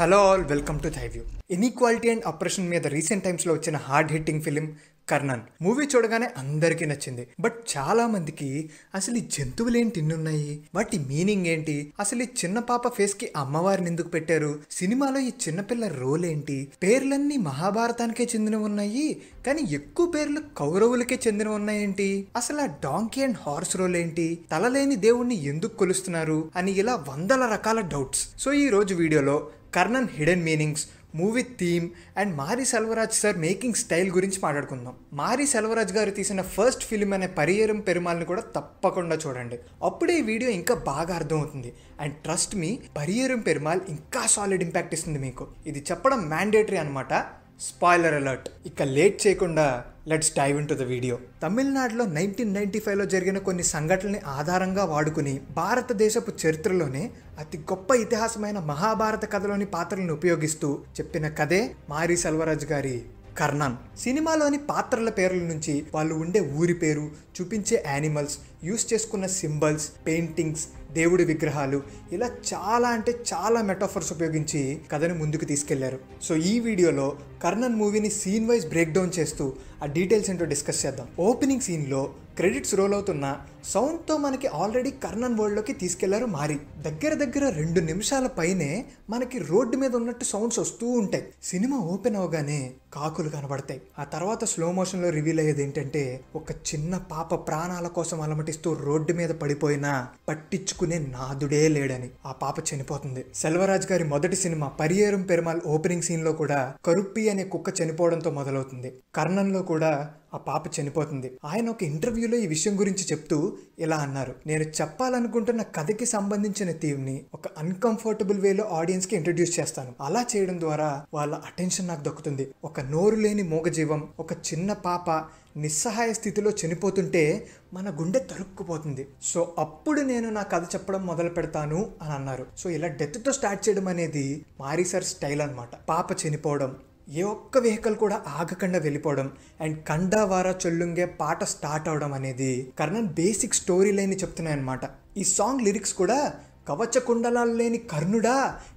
Hello all welcome to థైవ్యూ inequality and oppression మీద recent టైమ్స్లో వచ్చిన hard hitting film Karnan movie చూడగానే అందరికీ నచ్చింది. బట్ చాలా మందికి అసలు ఈ జంతువులు ఏంటి ఉన్నాయి? వాటి మీనింగ్ ఏంటి? అసలు ఈ చిన్న పాప ఫేస్కి అమ్మవారిని ఎందుకు పెట్టారు? సినిమాలో ఈ చిన్నపిల్ల రోల్ ఏంటి? పేర్లన్నీ మహాభారతానికే చెందిన ఉన్నాయి. కానీ ఎక్కువ పేర్లు కౌరవులకే చెందిన ఉన్నాయేంటి? అసలు ఆ డాంకీ అండ్ హార్స్ రోల్ ఏంటి? తలలేని దేవుణ్ణి ఎందుకు కొలుస్తున్నారు? అని ఇలా వందల రకాల డౌట్స్ సో ఈ రోజు వీడియోలో Karnan hidden meanings movie theme and Mari Selvaraj sir making style గురించి మాట్లాడుకుందాం. మారి సెల్వరాజ్ గారు తీసిన ఫస్ట్ ఫిలిం అనే పరియరం పెరుమాల్ని కూడా తప్పకుండా చూడండి. అప్పుడే ఈ వీడియో ఇంకా బాగా అర్థమవుతుంది. And trust me Pariyerum Perumal ఇంకా సాలిడ్ ఇంపాక్ట్ ఇస్తుంది మీకు. ఇది చెప్పడం మ్యాండేటరీ అనమాట స్పాయిలర్ అలర్ట్ ఇక లేట్ చేయకుండా let's dive in to the video తమిళనాడులో నైన్టీన్ నైన్టీ ఫైవ్లో జరిగిన కొన్ని సంఘటనల్ని ఆధారంగా వాడుకుని భారతదేశపు చరిత్రలోనే అతి గొప్ప ఇతిహాసమైన మహాభారత కథలోని పాత్రలను ఉపయోగిస్తూ చెప్పిన కథే మారి సెల్వరాజ్ గారి కర్ణన్ సినిమాలోని పాత్రల పేర్ల నుంచి వాళ్ళు ఉండే ఊరి పేరు చూపించే యానిమల్స్ యూస్ చేసుకున్న సింబల్స్ పెయింటింగ్స్ దేవుడి విగ్రహాలు ఇలా చాలా అంటే చాలా మెటాఫర్స్ ఉపయోగించి కథను ముందుకు తీసుకెళ్ళారు. సో ఈ వీడియోలో కర్ణన్ మూవీని సీన్ వైజ్ బ్రేక్ డౌన్ చేస్తూ ఆ డీటెయిల్స్ ఏంటో డిస్కస్ చేద్దాం. ఓపెనింగ్ సీన్లో క్రెడిట్స్ రోల్ అవుతున్న సౌండ్తో మనకి ఆల్రెడీ కర్ణన్ వరల్డ్లోకి తీసుకెళ్ళారు మారి. దగ్గర దగ్గర రెండు నిమిషాల పైనే మనకి రోడ్డు మీద ఉన్నట్టు సౌండ్స్ వస్తూ ఉంటాయి. సినిమా ఓపెన్ అవగానే కాకులు కనబడతాయి. ఆ తర్వాత స్లో మోషన్లో రివీల్ అయ్యేది ఏంటంటే ఒక చిన్న పాప ప్రాణాల కోసం అలమటిస్తూ రోడ్డు మీద పడిపోయినా పట్టించుకునే నాదుడే లేడని. ఆ పాప చనిపోతుంది. సెల్వరాజ్ గారి మొదటి సినిమా పరియేరం పెరుమాల్ ఓపెనింగ్ సీన్లో కూడా కరుప్పి అనే కుక్క చనిపోవడంతో మొదలవుతుంది. కర్ణంలో కూడా ఆ పాప చనిపోతుంది. ఆయన ఒక ఇంటర్వ్యూలో ఈ విషయం గురించి చెప్తూ ఇలా అన్నారు. నేను చెప్పాలనుకుంటున్న కథకి సంబంధించిన థీమ్ని ఒక అన్కంఫర్టబుల్ వేలో ఆడియన్స్కి ఇంట్రడ్యూస్ చేస్తాను. అలా చేయడం ద్వారా వాళ్ళ అటెన్షన్ నాకు దక్కుతుంది. ఒక నోరు లేని మూగజీవం ఒక చిన్న పాప నిస్సహాయ స్థితిలో చనిపోతుంటే మన గుండె తరుక్కుపోతుంది. సో అప్పుడు నేను నా కథ చెప్పడం మొదలు పెడతాను అని అన్నారు. సో ఇలా డెత్తో స్టార్ట్ చేయడం అనేది మారీ సార్ స్టైల్ అనమాట పాప చనిపోవడం ఏ ఒక్క వెహికల్ కూడా ఆగకుండా వెళ్ళిపోవడం అండ్ కండావారా చొల్లుంగే పాట స్టార్ట్ అవడం అనేది కర్ణన్ బేసిక్ స్టోరీ లైన్ చెప్తున్నాయన్నమాట. ఈ సాంగ్ లిరిక్స్ కూడా కవచకుండలాలు లేని కర్ణుడా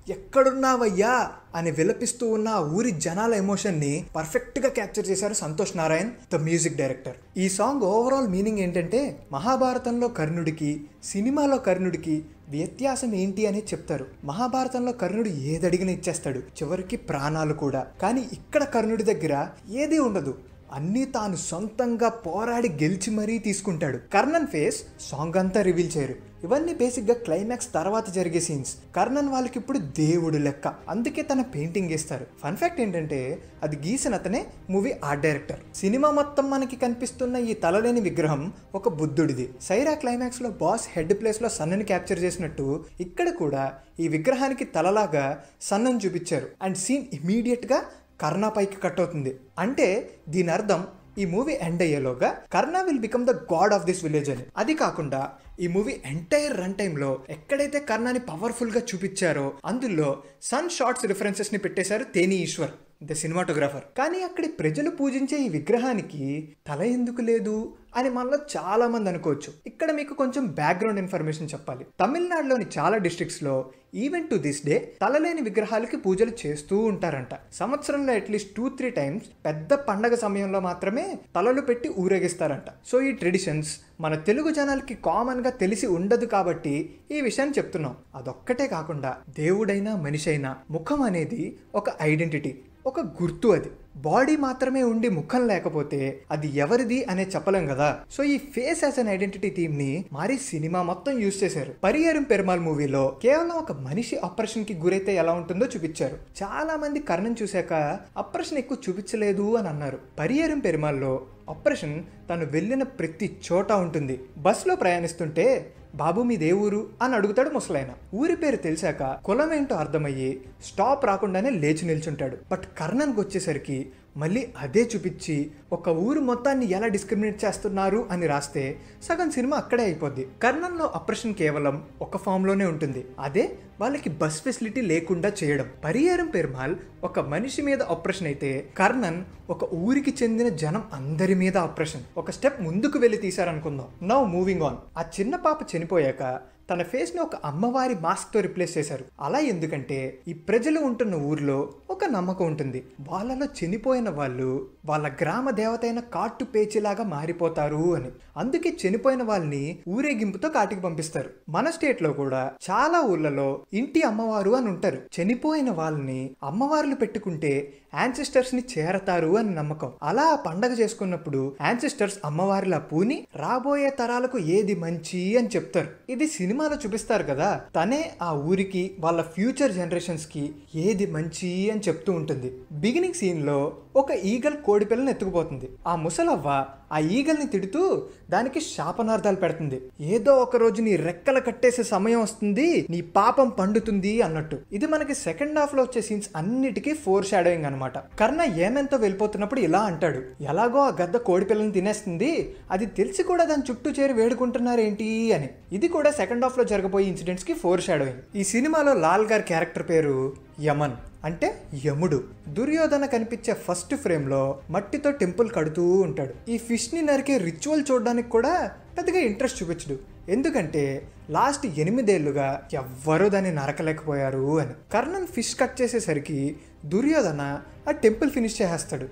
ఎక్కడున్నావయ్యా అని విలపిస్తూ ఉన్న ఆ ఊరి జనాల ఎమోషన్ని పర్ఫెక్ట్గా క్యాప్చర్ చేశారు Santhosh Narayan the music director ఈ సాంగ్ ఓవరాల్ మీనింగ్ ఏంటంటే మహాభారతంలో కర్ణుడికి సినిమాలో కర్ణుడికి వ్యత్యాసం ఏంటి అని చెప్తారు. మహాభారతంలో కర్ణుడు ఏదడిగిన ఇచ్చేస్తాడు. చివరికి ప్రాణాలు కూడా. కానీ ఇక్కడ కర్ణుడి దగ్గర ఏదీ ఉండదు. అన్నీ తాను సొంతంగా పోరాడి గెలిచి మరీ తీసుకుంటాడు. కర్ణన్ ఫేస్ సాంగ్ అంతా రివీల్ చేయరు. ఇవన్నీ బేసిక్గా క్లైమాక్స్ తర్వాత జరిగే సీన్స్ కర్ణన్ వాళ్ళకి ఇప్పుడు దేవుడు లెక్క. అందుకే తన పెయింటింగ్ గీస్తారు ఫన్ ఫ్యాక్ట్ ఏంటంటే అది గీసిన అతనే మూవీ ఆర్ట్ డైరెక్టర్ సినిమా మొత్తం మనకి కనిపిస్తున్న ఈ తలలేని విగ్రహం ఒక బుద్ధుడిది. సైరా క్లైమాక్స్లో బాస్ హెడ్ ప్లేస్లో సన్నని క్యాప్చర్ చేసినట్టు ఇక్కడ కూడా ఈ విగ్రహానికి తలలాగా సన్నని చూపించారు. అండ్ సీన్ ఇమీడియట్గా కర్ణ పైకి కట్ అవుతుంది. అంటే దీని అర్థం ఈ movie end అయ్యేలోగా Karna will become the god of this village అని. అది కాకుండా ఈ మూవీ ఎంటైర్ రన్ టైంలో ఎక్కడైతే కర్ణాని పవర్ఫుల్గా చూపించారో అందులో సన్ షార్ట్స్ రిఫరెన్సెస్ని పెట్టేశారు తేని ఈశ్వర్ ద సినిమాటోగ్రాఫర్. కానీ అక్కడి ప్రజలు పూజించే ఈ విగ్రహానికి తల ఎందుకు లేదు అని మనలో చాలా మంది అనుకోవచ్చు. ఇక్కడ మీకు కొంచెం బ్యాక్గ్రౌండ్ ఇన్ఫర్మేషన్ చెప్పాలి. తమిళనాడులోని చాలా డిస్ట్రిక్ట్స్లో ఈవెన్ టు దిస్ డే తలలేని విగ్రహాలకి పూజలు చేస్తూ ఉంటారంట. సంవత్సరంలో అట్లీస్ట్ టూ త్రీ టైమ్స్ పెద్ద పండగ సమయంలో మాత్రమే తలలు పెట్టి ఊరేగిస్తారంట. సో ఈ ట్రెడిషన్స్ మన తెలుగు జనాలకి కామన్గా తెలిసి ఉండదు కాబట్టి ఈ విషయాన్ని చెప్తున్నాం. అదొక్కటే కాకుండా దేవుడైనా మనిషి అయినా ముఖం అనేది ఒక ఐడెంటిటీ ఒక గుర్తు అది. బాడీ మాత్రమే ఉండి ముఖం లేకపోతే అది ఎవరిది అనే చెప్పలేం కదా. సో ఈ ఫేస్ యాజ్ అన్ ఐడెంటిటీ థీమ్ని మారి సినిమా మొత్తం యూజ్ చేశారు. పరిహారం పెరుమాల్ మూవీలో కేవలం ఒక మనిషి ఆపరేషన్కి గురైతే ఎలా ఉంటుందో చూపించారు. చాలా మంది కర్ణం చూశాక ఆపరేషన్ ఎక్కువ చూపించలేదు అని అన్నారు. పరిహారం పెరుమాల్లో ఆపరేషన్ తను వెళ్ళిన ప్రతి చోట ఉంటుంది. బస్సులో ప్రయాణిస్తుంటే బాబు మీదే ఊరు అని అడుగుతాడు ముసలాయన. ఊరి పేరు తెలిసాక కులం ఏంటో అర్థమయ్యి స్టాప్ రాకుండానే లేచి నిల్చుంటాడు. బట్ కర్ణన్కి వచ్చేసరికి మళ్ళీ అదే చూపించి ఒక ఊరు మొత్తాన్ని ఎలా డిస్క్రిమినేట్ చేస్తున్నారు అని రాస్తే సగం సినిమా అక్కడే అయిపోద్ది. కర్ణన్లో ఆపరేషన్ కేవలం ఒక ఫామ్లోనే ఉంటుంది. అదే వాళ్ళకి బస్ ఫెసిలిటీ లేకుండా చేయడం. పరిహారం పెరుమాల్ ఒక మనిషి మీద ఆపరేషన్ అయితే కర్ణన్ ఒక ఊరికి చెందిన జనం అందరి మీద ఆపరేషన్. ఒక స్టెప్ ముందుకు వెళ్ళి తీశారనుకుందాం. Now moving on. ఆ చిన్న పాప చనిపోయాక తన ఫేస్ని ఒక అమ్మవారి మాస్క్తో రిప్లేస్ చేశారు. అలా ఎందుకంటే ఈ ప్రజలు ఉంటున్న ఊర్లో ఒక నమ్మకం ఉంటుంది. వాళ్ళలో చనిపోయిన వాళ్ళు వాళ్ళ గ్రామ దేవత అయిన కాట్టు పేచిలాగా మారిపోతారు అని. అందుకే చనిపోయిన వాళ్ళని ఊరేగింపుతో కాటికి పంపిస్తారు. మన స్టేట్లో కూడా చాలా ఊర్లలో ఇంటి అమ్మవారు అని ఉంటారు. చనిపోయిన వాళ్ళని అమ్మవార్లు పెట్టుకుంటే యాన్సిస్టర్స్ని చేరతారు అని నమ్మకం. అలా పండగ చేసుకున్నప్పుడు యాన్సిస్టర్స్ అమ్మవారిలా పూని రాబోయే తరాలకు ఏది మంచి అని చెప్తారు. ఇది సినిమాలో చూపిస్తారు కదా తనే ఆ ఊరికి వాళ్ళ ఫ్యూచర్ జనరేషన్స్కి ఏది మంచి అని చెప్తూ ఉంటుంది. బిగినింగ్ సీన్లో ఒక ఈగల్ కోడిపిల్లని ఎత్తుకుపోతుంది. ఆ ముసలవ్వ ఆ ఈగల్ని తిడుతూ దానికి శాపనార్థాలు పెడుతుంది. ఏదో ఒక రోజు నీ రెక్కలు కట్టేసే సమయం వస్తుంది నీ పాపం పండుతుంది అన్నట్టు. ఇది మనకి సెకండ్ హాఫ్లో వచ్చే సీన్స్ అన్నిటికీ ఫోర్ షాడోయింగ్ అనమాట కర్ణ ఏమెంతో వెళ్ళిపోతున్నప్పుడు ఇలా అంటాడు. ఎలాగో ఆ గద్ద కోడిపిల్లని తినేస్తుంది అది తెలిసి కూడా దాని చుట్టూ చేరి వేడుకుంటున్నారేంటి అని. ఇది కూడా సెకండ్ హాఫ్లో జరగబోయే ఇన్సిడెంట్స్కి ఫోర్ షాడోయింగ్ ఈ సినిమాలో లాల్ గారి క్యారెక్టర్ పేరు యమన్ అంటే యముడు. దుర్యోధన కనిపించే ఫస్ట్ ఫ్రేమ్లో మట్టితో టెంపుల్ కడుతూ ఉంటాడు. ఈ ఫిష్ని నరికే రిచువల్ చూడడానికి కూడా పెద్దగా ఇంట్రెస్ట్ చూపించడు. ఎందుకంటే లాస్ట్ ఎనిమిదేళ్ళుగా ఎవ్వరూ దాన్ని నరకలేకపోయారు అని. కర్ణన్ ఫిష్ కట్ చేసేసరికి దుర్యోధన ఆ టెంపుల్ ఫినిష్ చేసేస్తాడు.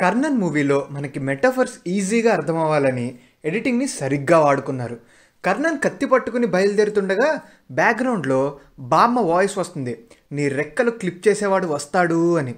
కర్ణన్ మూవీలో మనకి మెటాఫర్స్ ఈజీగా అర్థం అవ్వాలని ఎడిటింగ్ని సరిగ్గా వాడుకున్నారు. కర్ణన్ కత్తి పట్టుకుని బయలుదేరుతుండగా బ్యాక్గ్రౌండ్లో బామ్మ వాయిస్ వస్తుంది. నీ రెక్కలు క్లిప్ చేసేవాడు వస్తాడు అని.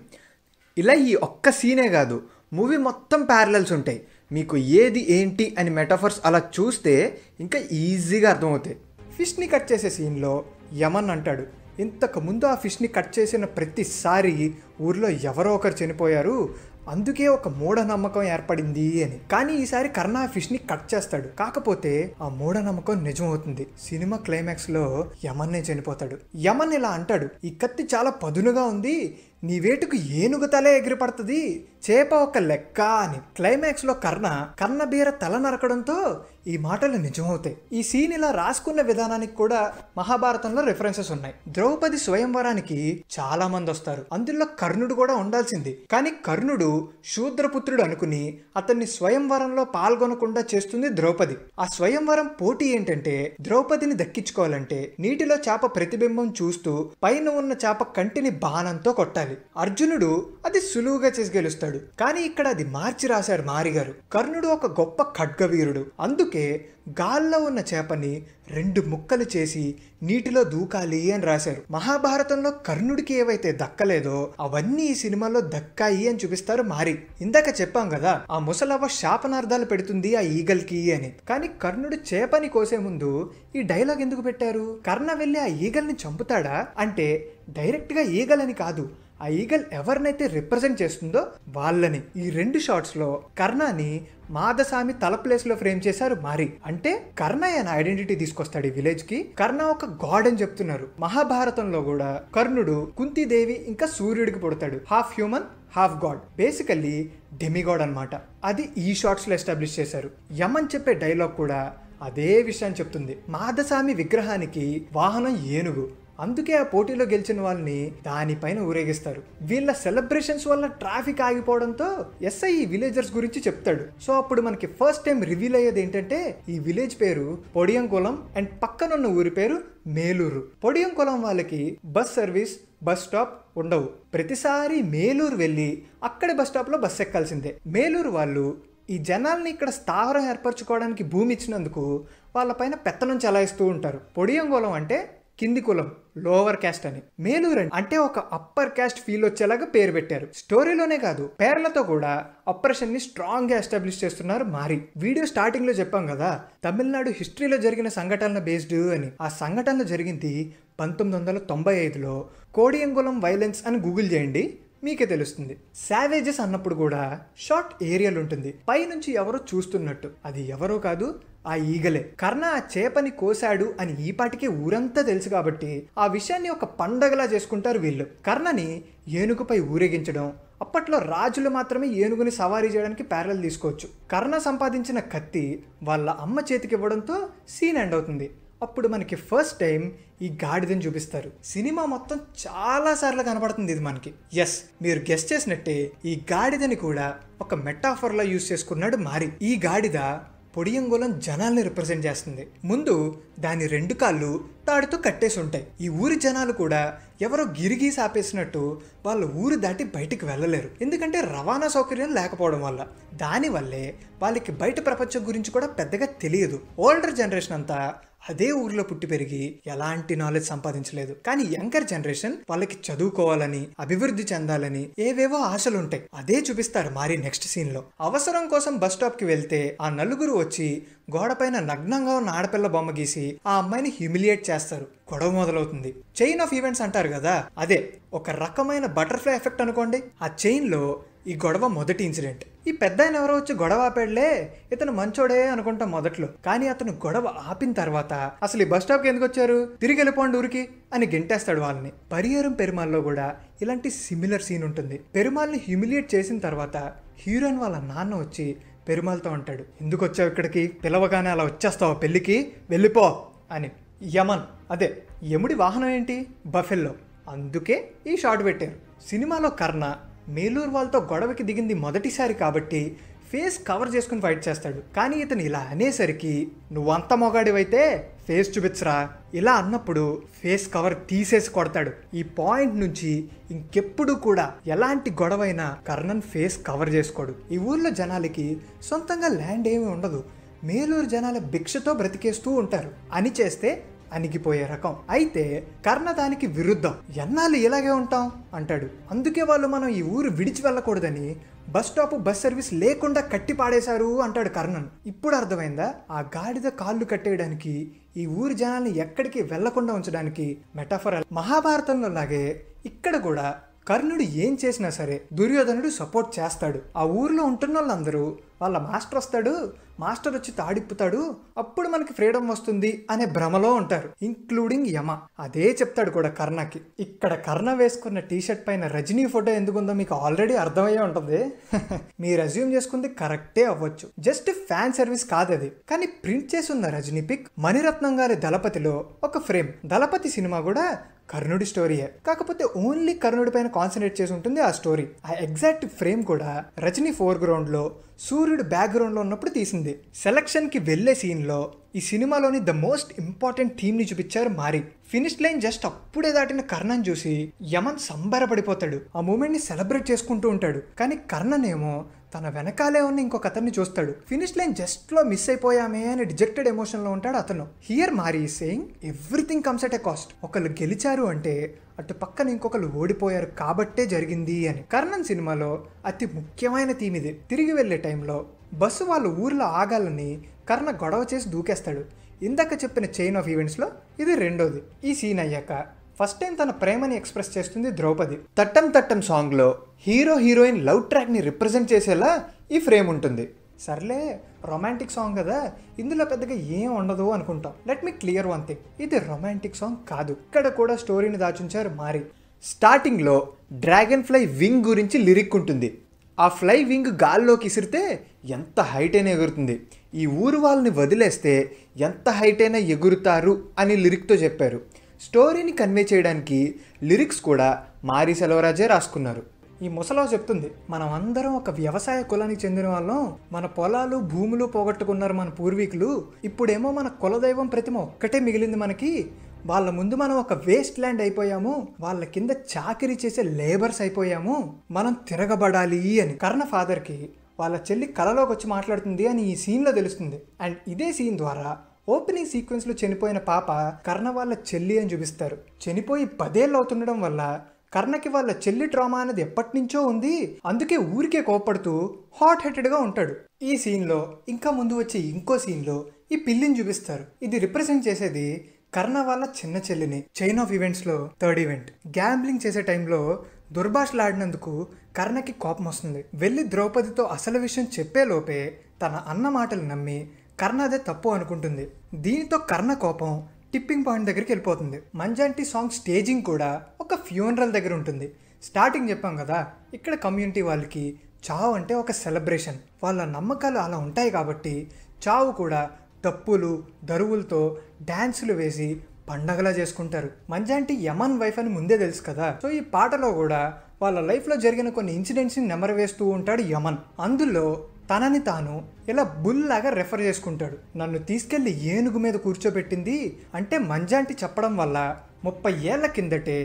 ఇలా ఈ ఒక్క సీనే కాదు మూవీ మొత్తం ప్యారలల్స్ ఉంటాయి. మీకు ఏది ఏంటి అని మెటాఫర్స్ అలా చూస్తే ఇంకా ఈజీగా అర్థమవుతాయి. ఫిష్ని కట్ చేసే సీన్లో యమన్ అంటాడు ఇంతకు ముందు ఆ ఫిష్ని కట్ చేసిన ప్రతిసారి ఊర్లో ఎవరో ఒకరు చనిపోయారు అందుకే ఒక మూఢనమ్మకం ఏర్పడింది అని. కానీ ఈసారి కర్ణ ఫిష్ని ఫిష్ని కట్ చేస్తాడు. కాకపోతే ఆ మూఢనమ్మకం నిజమవుతుంది. సినిమా క్లైమాక్స్లో యమన్నే చనిపోతాడు. యమన్ ఇలా అంటాడు ఈ కత్తి చాలా పదునుగా ఉంది నీ వేటుకు ఏనుగు తలే ఎగిరిపడుతుంది. చేప ఒక లెక్క అని క్లైమాక్స్లో కర్ణ కర్ణబీర తల నరకడంతో ఈ మాటలు నిజమవుతాయి. ఈ సీన్ ఇలా రాసుకున్న విధానానికి కూడా మహాభారతంలో రిఫరెన్సెస్ ఉన్నాయి. ద్రౌపది స్వయంవరానికి చాలా మంది వస్తారు. అందులో కర్ణుడు కూడా ఉండాల్సింది. కానీ కర్ణుడు శూద్రపుత్రుడు అనుకుని అతన్ని స్వయంవరంలో పాల్గొనకుండా చేస్తుంది ద్రౌపది. ఆ స్వయంవరం పోటీ ఏంటంటే ద్రౌపదిని దక్కించుకోవాలంటే నీటిలో చేప ప్రతిబింబం చూస్తూ పైన ఉన్న చేప కంటిని బాణంతో కొట్టాలి. అర్జునుడు అది సులువుగా చేసి గెలుస్తాడు. కానీ ఇక్కడ అది మార్చి రాశారు మారిగారు కర్ణుడు ఒక గొప్ప ఖడ్గవీరుడు. అందుకే గాల్లో ఉన్న చేపని రెండు ముక్కలు చేసి నీటిలో దూకాలి అని రాశారు. మహాభారతంలో కర్ణుడికి ఏవైతే దక్కలేదో అవన్నీ ఈ సినిమాలో దక్కాయి అని చూపిస్తారు మారి. ఇందాక చెప్పాం కదా ఆ ముసలవ్వ శాపనార్థాలు పెడుతుంది ఆ ఈగల్కి అని. కానీ కర్ణుడు చేపని కోసే ముందు ఈ డైలాగ్ ఎందుకు పెట్టారు? కర్ణ వెళ్ళి ఆ ఈగల్ని చంపుతాడా? అంటే డైరెక్ట్గా ఈగలని కాదు ఆ ఈగల్ ఎవరినైతే రిప్రజెంట్ చేస్తుందో వాళ్ళని. ఈ రెండు షార్ట్స్లో కర్ణాని మాదసామి తల ప్లేస్లో ఫ్రేమ్ చేశారు మారి. అంటే కర్ణ ఆయన ఐడెంటిటీ తీసుకొస్తాడు ఈ విలేజ్కి కర్ణ ఒక గాడ్ అని చెప్తున్నారు. మహాభారతంలో కూడా కర్ణుడు కుంతిదేవి ఇంకా సూర్యుడికి పుడతాడు. Half human half god. Basically demigod అన్నమాట. అది ఈ షార్ట్స్లో ఎస్టాబ్లిష్ చేశారు. యమన్ చెప్పే డైలాగ్ కూడా అదే విషయాన్ని చెప్తుంది. మాదసామి విగ్రహానికి వాహనం ఏనుగు. అందుకే ఆ పోటీలో గెలిచిన వాళ్ళని దానిపైన ఊరేగిస్తారు. వీళ్ళ సెలబ్రేషన్స్ వల్ల ట్రాఫిక్ ఆగిపోవడంతో ఎస్ఐ ఈ విలేజర్స్ గురించి చెప్తాడు. సో అప్పుడు మనకి ఫస్ట్ టైం రివీల్ అయ్యేది ఏంటంటే ఈ విలేజ్ పేరు పొడియంకులం అండ్ పక్కనున్న ఊరి పేరు మేలూరు. పొడియంకులం వాళ్ళకి బస్ సర్వీస్ బస్ స్టాప్ ఉండవు. ప్రతిసారి మేలూరు వెళ్ళి అక్కడ బస్ స్టాప్లో బస్ ఎక్కాల్సిందే. మేలూరు వాళ్ళు ఈ జనాల్ని ఇక్కడ స్థావరం ఏర్పరచుకోవడానికి భూమి ఇచ్చినందుకు వాళ్ళపైన పెత్తనం చలాయిస్తూ ఉంటారు. పొడియంగోళం అంటే కింది కులం లోవర్ క్యాస్ట్ అని. మేలూరు అంటే ఒక అప్పర్ క్యాస్ట్ ఫీల్ వచ్చేలాగా పేరు పెట్టారు. స్టోరీలోనే కాదు పేర్లతో కూడా అప్రెషన్ని స్ట్రాంగ్గా ఎస్టాబ్లిష్ చేస్తున్నారు మారి. వీడియో స్టార్టింగ్లో చెప్పాం కదా తమిళనాడు హిస్టరీలో జరిగిన సంఘటనల బేస్డ్ అని. ఆ సంఘటనలు జరిగింది పంతొమ్మిది వందల తొంభై ఐదులో కోడియంగులం వైలెన్స్ అని గూగుల్ చేయండి. మీకే తెలుస్తుంది. సావేజెస్ అన్నప్పుడు కూడా షార్ట్ ఏరియల్ ఉంటుంది. పైనుంచి ఎవరో చూస్తున్నట్టు. అది ఎవరో కాదు ఆ ఈగలే. కర్ణ ఆ చేపని కోశాడు అని ఈపాటికే ఊరంతా తెలుసు కాబట్టి ఆ విషయాన్ని ఒక పండగలా చేసుకుంటారు వీళ్ళు. కర్ణని ఏనుగుపై ఊరేగించడం అప్పట్లో రాజులు మాత్రమే ఏనుగుని సవారీ చేయడానికి ప్యారల్ తీసుకోవచ్చు. కర్ణ సంపాదించిన కత్తి వాళ్ళ అమ్మ చేతికి ఇవ్వడంతో సీన్ ఎండ్ అవుతుంది. అప్పుడు మనకి ఫస్ట్ టైం ఈ గాడిదని చూపిస్తారు. సినిమా మొత్తం చాలా సార్లు కనబడుతుంది ఇది మనకి. ఎస్ మీరు గెస్ట్ చేసినట్టే ఈ గాడిదని కూడా ఒక మెటాఫర్లా యూజ్ చేసుకున్నాడు మారి. ఈ గాడిద పొడియంగోళం జనాల్ని రిప్రజెంట్ చేస్తుంది. ముందు దాని రెండు కాళ్ళు తాడుతో కట్టేసి ఉంటాయి. ఈ ఊరి జనాలు కూడా ఎవరో గిరిగీసి ఆపేసినట్టు వాళ్ళ ఊరు దాటి బయటికి వెళ్ళలేరు. ఎందుకంటే రవాణా సౌకర్యం లేకపోవడం వల్ల. దానివల్లే వాళ్ళకి బయట ప్రపంచం గురించి కూడా పెద్దగా తెలియదు. ఓల్డర్ జనరేషన్ అంతా అదే ఊర్లో పుట్టి పెరిగి ఎలాంటి నాలెడ్జ్ సంపాదించలేదు. కానీ యంగర్ జనరేషన్ వాళ్ళకి చదువుకోవాలని అభివృద్ధి చెందాలని ఏవేవో ఆశలు ఉంటాయి అదే చూపిస్తారు మారి నెక్స్ట్ సీన్లో అవసరం కోసం బస్ స్టాప్కి వెళ్తే ఆ నలుగురు వచ్చి గోడపైన నగ్నంగా ఉన్న ఆడపిల్ల బొమ్మ గీసి ఆ అమ్మాయిని హ్యూమిలియేట్ చేస్తారు. గొడవ మొదలవుతుంది. చైన్ ఆఫ్ ఈవెంట్స్ అంటారు కదా? అదే ఒక రకమైన బటర్ఫ్లై ఎఫెక్ట్ అనుకోండి. ఆ చైన్లో ఈ గొడవ మొదటి ఇన్సిడెంట్. ఈ పెద్ద ఆయన ఎవరో వచ్చి గొడవ ఆపాడులే ఇతను మంచోడే అనుకుంటాం మొదట్లో. కానీ అతను గొడవ ఆపిన తర్వాత అసలు ఈ బస్ స్టాప్కి ఎందుకు వచ్చారు? తిరిగి వెళ్ళిపోండి ఊరికి అని గెంటేస్తాడు వాళ్ళని. పరిహారం పెరుమాల్లో కూడా ఇలాంటి సిమిలర్ సీన్ ఉంటుంది. పెరుమాల్ని హ్యూమిలియేట్ చేసిన తర్వాత హీరోయిన్ వాళ్ళ నాన్న వచ్చి పెరుమాల్తో అంటాడు ఎందుకు వచ్చావు ఇక్కడికి? పిలవగానే అలా వచ్చేస్తావు పెళ్ళికి? వెళ్ళిపో అని. యమన్ అదే యముడి వాహనం ఏంటి? బఫెల్లో. అందుకే ఈ షాట్ పెట్టారు. సినిమాలో కర్ణ మేలూరు వాళ్ళతో గొడవకి దిగింది మొదటిసారి కాబట్టి ఫేస్ కవర్ చేసుకుని ఫైట్ చేస్తాడు. కానీ ఇతను ఇలా అనేసరికి నువ్వంత మొగాడివైతే ఫేస్ చూపించరా? ఇలా అన్నప్పుడు ఫేస్ కవర్ తీసేసి కొడతాడు. ఈ పాయింట్ నుంచి ఇంకెప్పుడు కూడా ఎలాంటి గొడవైనా కర్ణన్ ఫేస్ కవర్ చేసుకోడు. ఈ ఊర్లో జనాలకి సొంతంగా ల్యాండ్ ఏమీ ఉండదు. మేలూరు జనాల భిక్షతో బ్రతికేస్తూ ఉంటారు. అని చేస్తే అణిగిపోయే రకం. అయితే కర్ణ దానికి విరుద్ధం. ఎన్నాళ్ళు ఇలాగే ఉంటాం? అంటాడు. అందుకే వాళ్ళు మనం ఈ ఊరు విడిచి వెళ్ళకూడదని బస్ స్టాప్ బస్ సర్వీస్ లేకుండా కట్టి పాడేశారు అంటాడు కర్ణన్. ఇప్పుడు అర్థమైందా? ఆ గాడిద కాళ్ళు కట్టేయడానికి ఈ ఊరి జనాల్ని ఎక్కడికి వెళ్ళకుండా ఉంచడానికి మెటాఫర్ మహాభారతంలో లాగే ఇక్కడ కూడా కర్ణుడు ఏం చేసినా సరే దుర్యోధనుడు సపోర్ట్ చేస్తాడు. ఆ ఊర్లో ఉంటున్న వాళ్ళందరూ వాళ్ళ మాస్టర్ వస్తాడు మాస్టర్ వచ్చి తాడిప్పుతాడు అప్పుడు మనకి ఫ్రీడమ్ వస్తుంది అనే భ్రమలో ఉంటారు ఇంక్లూడింగ్ యమ. అదే చెప్తాడు కూడా కర్ణకి. ఇక్కడ కర్ణ వేసుకున్న టీషర్ట్ పైన రజనీ ఫోటో ఎందుకుందో మీకు ఆల్రెడీ అర్థమయ్యే ఉంటుంది. మీరు అజ్యూమ్ చేసుకుంది కరెక్టే అవ్వచ్చు. జస్ట్ ఫ్యాన్ సర్వీస్ కాదు అది కానీ ప్రింట్ చేసి ఉన్న రజనీ పిక్ మణిరత్నం గారి దళపతిలో ఒక ఫ్రేమ్. దళపతి సినిమా కూడా కర్ణుడి స్టోరీయే. కాకపోతే ఓన్లీ కర్ణుడి పైన కాన్సన్ట్రేట్ చేసి ఉంటుంది ఆ స్టోరీ. ఆ ఎగ్జాక్ట్ ఫ్రేమ్ కూడా రజనీ ఫోర్ గ్రౌండ్లో సూర్యుడు బ్యాక్గ్రౌండ్లో ఉన్నప్పుడు తీసింది. సెలక్షన్కి వెళ్ళే సీన్లో ఈ సినిమాలోని ద మోస్ట్ ఇంపార్టెంట్ థీమ్ని చూపించారు మారి. ఫినిష్ లైన్ జస్ట్ అప్పుడే దాటిన కర్ణన్ చూసి యమన్ సంబరపడిపోతాడు. ఆ మూమెంట్ని సెలబ్రేట్ చేసుకుంటూ ఉంటాడు. కానీ కర్ణన్ ఏమో తన వెనకాలే ఉన్న ఇంకొక అతన్ని చూస్తాడు. ఫినిష్ లైన్ జస్ట్లో మిస్ అయిపోయామే అని డిజెక్టెడ్ ఎమోషన్లో ఉంటాడు అతను. Here Mari saying everything comes at a cost ఒకళ్ళు గెలిచారు అంటే అటు పక్కన ఇంకొకరు ఓడిపోయారు కాబట్టే జరిగింది అని. కర్ణన్ సినిమాలో అతి ముఖ్యమైన థీమ్ ఇది. తిరిగి వెళ్ళే టైంలో బస్సు వాళ్ళ ఊర్లో ఆగాలని కర్ణ గొడవ చేసి దూకేస్తాడు. ఇందాక చెప్పిన చైన్ ఆఫ్ ఈవెంట్స్లో ఇది రెండోది. ఈ సీన్ అయ్యాక ఫస్ట్ టైం తన ప్రేమని ఎక్స్ప్రెస్ చేస్తుంది ద్రౌపది. తట్టం తట్టం సాంగ్లో హీరో హీరోయిన్ లవ్ ట్రాక్ని రిప్రజెంట్ చేసేలా ఈ ఫ్రేమ్ ఉంటుంది. సర్లే రొమాంటిక్ సాంగ్ కదా. ఇందులో పెద్దగా ఏం ఉండదు అనుకుంటాం. Let me clear one thing ఇది రొమాంటిక్ సాంగ్ కాదు. ఇక్కడ కూడా స్టోరీని దాచుంచారు మారి. స్టార్టింగ్లో డ్రాగన్ ఫ్లై వింగ్ గురించి లిరిక్ ఉంటుంది. ఆ ఫ్లై వింగ్ గాల్లోకి ఇసిరితే ఎంత హైట్ అయినా ఎగురుతుంది. ఈ ఊరు వాళ్ళని వదిలేస్తే ఎంత హైట్ అయినా ఎగురుతారు అని లిరిక్తో చెప్పారు. స్టోరీని కన్వే చేయడానికి లిరిక్స్ కూడా మారి సెలవరాజే రాసుకున్నారు. ఈ ముసలో చెప్తుంది మనం అందరం ఒక వ్యవసాయ కులానికి చెందిన వాళ్ళం. మన పొలాలు భూములు పోగొట్టుకున్నారు మన పూర్వీకులు. ఇప్పుడేమో మన కులదైవం ప్రతిమ ఒక్కటే మిగిలింది మనకి. వాళ్ళ ముందు మనం ఒక వేస్ట్ ల్యాండ్ అయిపోయాము. వాళ్ళ కింద చాకరీ చేసే లేబర్స్ అయిపోయాము. మనం తిరగబడాలి అని. కర్ణ ఫాదర్కి వాళ్ళ చెల్లి కలలోకి వచ్చి మాట్లాడుతుంది అని ఈ సీన్లో తెలుస్తుంది. అండ్ ఇదే సీన్ ద్వారా ఓపెనింగ్ సీక్వెన్స్లో చనిపోయిన పాప కర్ణ వాళ్ళ చెల్లి అని చూపిస్తారు. చనిపోయి పదేళ్ళు అవుతుండడం వల్ల కర్ణకి వాళ్ళ చెల్లి డ్రామా అనేది ఎప్పటి నుంచో ఉంది. అందుకే ఊరికే కోపడుతూ హాట్ హెటెడ్గా ఉంటాడు. ఈ సీన్లో ఇంకా ముందు వచ్చే ఇంకో సీన్లో ఈ పిల్లిని చూపిస్తారు. ఇది రిప్రజెంట్ చేసేది కర్ణ వాళ్ళ చిన్న చెల్లిని చైన్ ఆఫ్ ఈవెంట్స్లో థర్డ్ ఈవెంట్. గ్యాంబ్లింగ్ చేసే టైంలో దుర్భాషలాడినందుకు కర్ణకి కోపం వస్తుంది. వెళ్ళి ద్రౌపదితో అసలు విషయం చెప్పే లోపే తన అన్న మాటలు నమ్మి కర్ణ అదే తప్పు అనుకుంటుంది. దీనితో కర్ణ కోపం టిప్పింగ్ పాయింట్ దగ్గరికి వెళ్ళిపోతుంది. మంజాంటి సాంగ్ స్టేజింగ్ కూడా ఒక ఫ్యూనరల్ దగ్గర ఉంటుంది. స్టార్టింగ్ చెప్పాం కదా ఇక్కడ కమ్యూనిటీ వాళ్ళకి చావు అంటే ఒక సెలబ్రేషన్. వాళ్ళ నమ్మకాలు అలా ఉంటాయి కాబట్టి చావు కూడా తప్పులు దరువులతో డ్యాన్సులు వేసి పండగలా చేసుకుంటారు. మంజాంటి యమన్ వైఫ్ అని ముందే తెలుసు కదా. సో ఈ పాటలో కూడా వాళ్ళ లైఫ్లో జరిగిన కొన్ని ఇన్సిడెంట్స్ని నెమరవేస్తూ ఉంటాడు యమన్. అందులో తనని తాను ఇలా బుల్ లాగా రెఫర్ చేసుకుంటాడు. నన్ను తీసుకెళ్ళి ఏనుగు మీద కూర్చోబెట్టింది అంటే మంజాంటి చెప్పడం వల్ల ముప్పై ఏళ్ళ కిందటే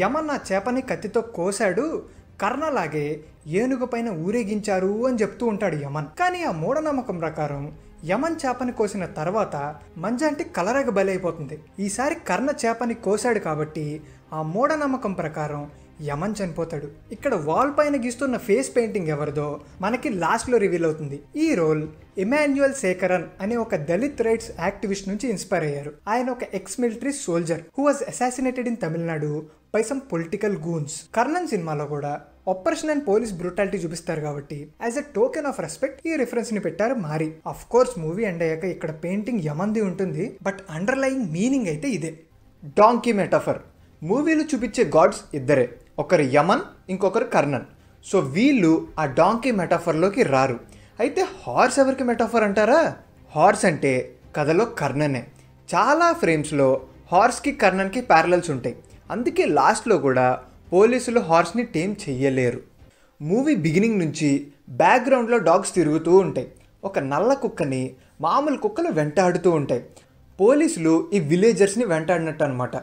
యమన్ ఆ చేపని కత్తితో కోశాడు కర్ణలాగే ఏనుగు పైన ఊరేగించారు అని చెప్తూ ఉంటాడు యమన్. కానీ ఆ మూఢనమ్మకం ప్రకారం యమన్ చేపని కోసిన తర్వాత మంజాంటి కలరగ బలైపోతుంది. ఈసారి కర్ణ చేపని కోశాడు కాబట్టి ఆ మూఢనమ్మకం ప్రకారం యమన్ చనిపోతాడు. ఇక్కడ వాల్ పైన గీస్తున్న ఫేస్ పెయింటింగ్ ఎవరిదో మనకి లాస్ట్లో రివీల్ అవుతుంది. ఈ రోల్ ఇమాన్యుయల్ శేఖరన్ అనే ఒక దళిత్ రైట్స్ యాక్టివిస్ట్ నుంచి ఇన్స్పైర్ అయ్యారు. ఆయన ఒక ex military soldier who was assassinated in Tamil Nadu by some political goons. Karnan సినిమాలో కూడా ఆపరేషన్ అండ్ పోలీస్ బ్రూటాలిటీ చూపిస్తారు కాబట్టి as a token of respect ఈ రిఫరెన్స్ని పెట్టారు మారి. అఫ్ కోర్స్ మూవీ ఎండ్ అయ్యాక ఇక్కడ పెయింటింగ్ యమంది ఉంటుంది బట్ అండర్లయింగ్ మీనింగ్ అయితే ఇదే. Donkey metaphor. మూవీలు చూపించే గాడ్స్ ఇద్దరే. ఒకరు యమన్ ఇంకొకరు కర్ణన్. సో వీళ్ళు ఆ డాంకీ మెటాఫర్లోకి రారు. అయితే హార్స్ ఎవరికి మెటాఫర్ అంటారా? హార్స్ అంటే కథలో కర్ణనే. చాలా ఫ్రేమ్స్లో హార్స్కి కర్ణన్కి ప్యారలల్స్ ఉంటాయి. అందుకే లాస్ట్లో కూడా పోలీసులు హార్స్ని టేమ్ చెయ్యలేరు. మూవీ బిగినింగ్ నుంచి బ్యాక్గ్రౌండ్లో డాగ్స్ తిరుగుతూ ఉంటాయి. ఒక నల్ల కుక్కని మామూలు కుక్కలు వెంటాడుతూ ఉంటాయి. పోలీసులు ఈ విలేజర్స్ని వెంటాడినట్టు అనమాట